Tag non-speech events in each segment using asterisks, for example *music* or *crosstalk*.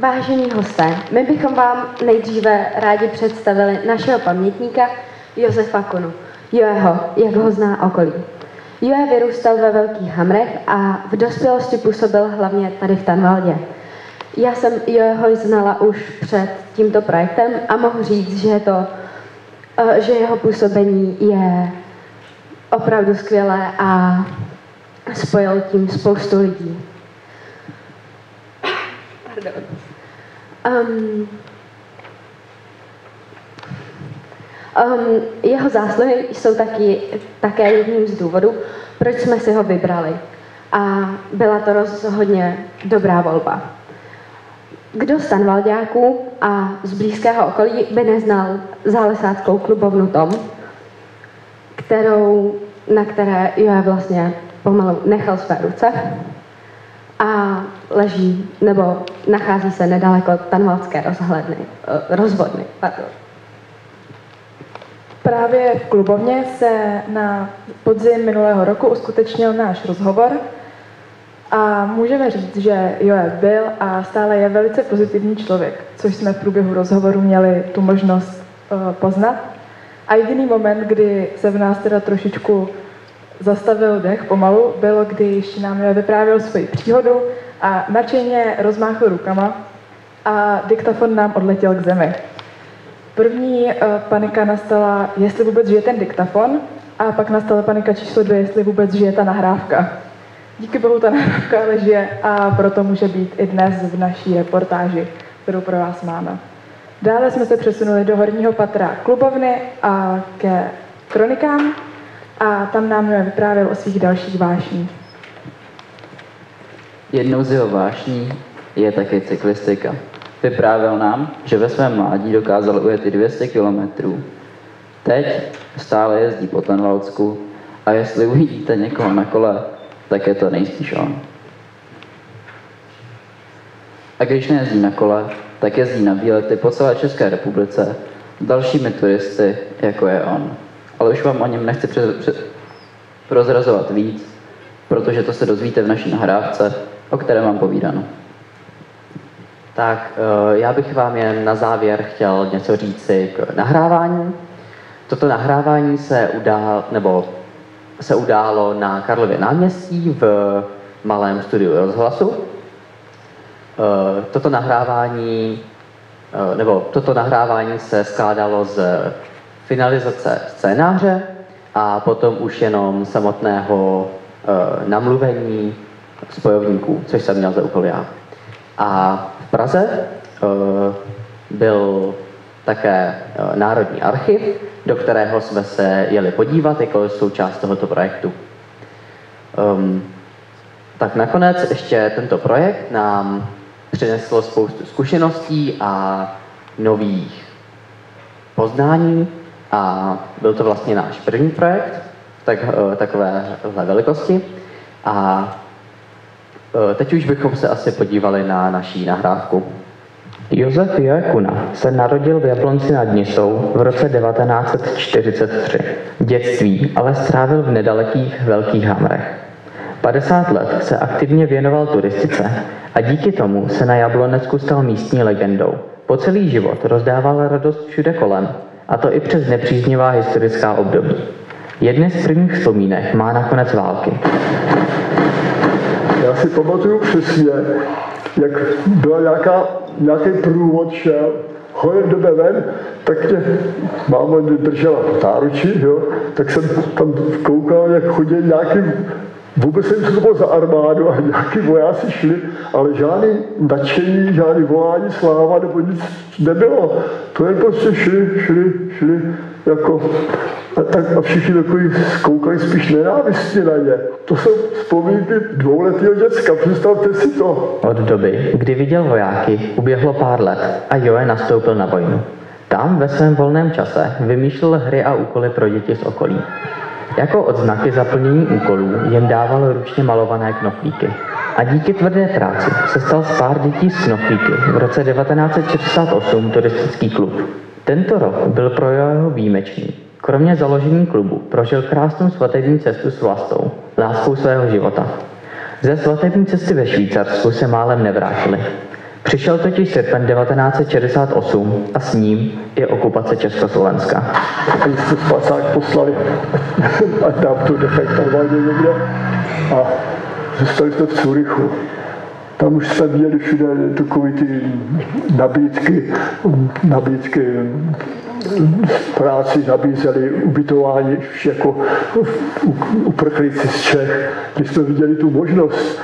Vážení hosté, my bychom vám nejdříve rádi představili našeho pamětníka Josefa Konu. Joeho, jak ho zná okolí. Joe vyrůstal ve Velkých Hamrech a v dospělosti působil hlavně tady v Tanvaldě. Já jsem Joeho znala už před tímto projektem a mohu říct, že, to, eh, že jeho působení je opravdu skvělé a spojil tím spoustu lidí. Um, um, jeho zásluhy jsou taky, také jedním z důvodů, proč jsme si ho vybrali. A byla to rozhodně dobrá volba. Kdo z Tanvalďáků a z blízkého okolí by neznal zálesáckou klubovnu Tom, kterou, na které je vlastně pomalu nechal své ruce a leží nebo nachází se nedaleko Tanvalské rozhledny, eh, rozvodny. Pardon. Právě v klubovně se na podzim minulého roku uskutečnil náš rozhovor a můžeme říct, že Joe byl a stále je velice pozitivní člověk, což jsme v průběhu rozhovoru měli tu možnost uh, poznat. A jediný moment, kdy se v nás teda trošičku zastavil dech pomalu, bylo, když nám vyprávěl svoji příhodu a nadšeně rozmáchl rukama a diktafon nám odletěl k zemi. První uh, panika nastala, jestli vůbec žije ten diktafon, a pak nastala panika číslo dvě, jestli vůbec žije ta nahrávka. Díky bohu ta nahrávka ale žije a proto může být i dnes v naší reportáži, kterou pro vás máme. Dále jsme se přesunuli do horního patra klubovny a ke kronikám a tam nám vyprávěl o svých dalších vášních. Jednou z jeho vášní je také cyklistika. Vyprávěl nám, že ve svém mládí dokázal ujet i 200 kilometrů. Teď stále jezdí po Tenvalsku a jestli uvidíte někoho na kole, tak je to nejspíš on. A když nejezdí na kole, tak jezdí na výlety po celé České republice dalšími turisty, jako je on. Ale už vám o něm nechci před, před, prozrazovat víc, protože to se dozvíte v naší nahrávce, o které mám povídáno. Tak eh, já bych vám jen na závěr chtěl něco říci k nahrávání. Toto nahrávání se udál, nebo se událo na Karlově náměstí v malém studiu rozhlasu. Eh, toto nahrávání, eh, nebo toto nahrávání se skládalo z finalizace scénáře a potom už jenom samotného namluvení spojovníků, což jsem měl za úkol já. A v Praze uh, byl také uh, Národní archiv, do kterého jsme se jeli podívat jako součást tohoto projektu. Um, tak nakonec ještě tento projekt nám přinesl spoustu zkušeností a nových poznání a byl to vlastně náš první projekt tak, uh, takovéhle velikosti a Eh, teď už bychom se asi podívali na naší nahrávku. Josef Joekuna se narodil v Jablonci nad Nisou v roce 1943. Dětství ale strávil v nedalekých Velkých Hamrech. 50 let se aktivně věnoval turistice a díky tomu se na Jablonecku stal místní legendou. Po celý život rozdával radost všude kolem, a to i přes nepříznivá historická období. Jedny z prvních vzpomínek má nakonec války. Já si pamatuju přesně, jak byla nějaká, nějaký průvod šel, hojem jdeme ven, tak tě máma držela v náruči, jo, tak jsem tam koukal, jak chodí nějaký Vůbec jsem to za armádu a nějaký vojáci šli, ale žádný nadšení, žádný volání sláva nebo nic nebylo. To jen prostě šli, šli, šli jako a, tak, a všichni takový koukali spíš nenávistně na ně. To jsou vzpomínky dvouletého děcka, představte si to. Od doby, kdy viděl vojáky, uběhlo pár let a Joe nastoupil na vojnu. Tam ve svém volném čase vymýšlel hry a úkoly pro děti z okolí. Jako odznaky zaplnění úkolů jim dával ručně malované knoflíky. A díky tvrdé práci se stal z pár dětí z knoflíky v roce 1968 turistický klub. Tento rok byl pro jeho výjimečný. Kromě založení klubu prožil krásnou svatební cestu s vlastou, láskou svého života. Ze svatební cesty ve Švýcarsku se málem nevrátili. Přišel totiž srpen 1968 a s ním je okupace Československa. *laughs* A jsme spacák poslali, nám to nechají normálně někde. A zůstali jsme v Curychu. Tam už jsme měli všude takové ty nabídky, nabídky práci nabízeli ubytování jako uprchlíci z Čech. Když jsme viděli tu možnost,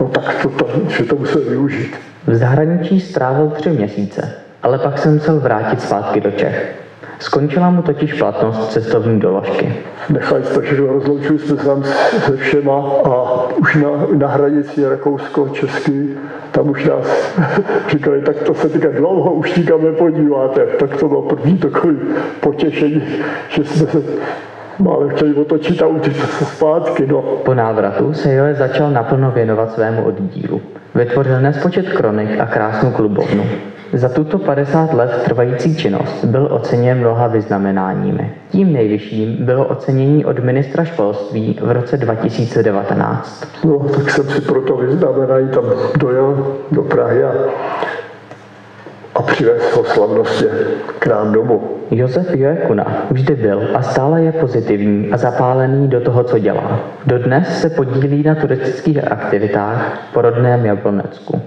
no tak to, to, že to museli využít. V zahraničí strávil tři měsíce, ale pak se musel vrátit zpátky do Čech. Skončila mu totiž platnost cestovní doložky. Nechali jsme všechno, rozloučili jsme se tam se všema a už na, na hranici Rakousko-Český, tam už nás *laughs* říkali, tak to se teďka dlouho už nikam nepodíváte. Tak to bylo první takový potěšení, že jsme se máme chtěli otočit a utět se zpátky. No. Po návratu se Joe začal naplno věnovat svému oddílu. Vytvořil nespočet kronik a krásnou klubovnu. Za tuto 50 let trvající činnost byl oceněn mnoha vyznamenáními. Tím nejvyšším bylo ocenění od ministra školství v roce 2019. No, tak jsem si proto vyznamenaný tam dojel do Prahy a, a přivez ho slavnostně k nám domů. Josef Joekuna vždy byl a stále je pozitivní a zapálený do toho, co dělá. Dodnes se podílí na turistických aktivitách po rodném Jablonecku.